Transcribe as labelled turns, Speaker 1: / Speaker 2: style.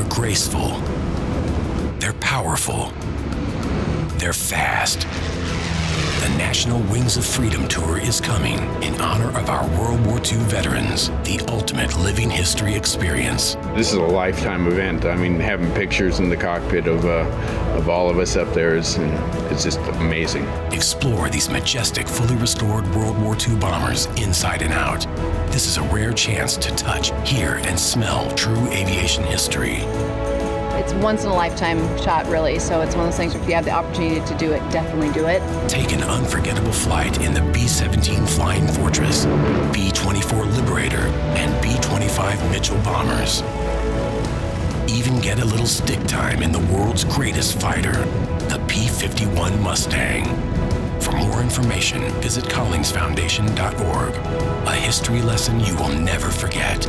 Speaker 1: They're graceful. They're powerful. They're fast. The National Wings of Freedom Tour is coming in honor of our World War II veterans, the ultimate living history experience.
Speaker 2: This is a lifetime event. I mean, having pictures in the cockpit of, uh, of all of us up there is it's just amazing.
Speaker 1: Explore these majestic, fully restored World War II bombers inside and out. This is a rare chance to touch, hear, and smell true aviation history.
Speaker 3: It's once in a lifetime shot, really. So it's one of those things. If you have the opportunity to do it, definitely do it.
Speaker 1: Take an unforgettable flight in the B-17 Flying Fortress, B-24 Liberator, and B-25 Mitchell bombers. Even get a little stick time in the world's greatest fighter, the P-51 Mustang. For more information, visit collingsfoundation.org. History lesson you will never forget.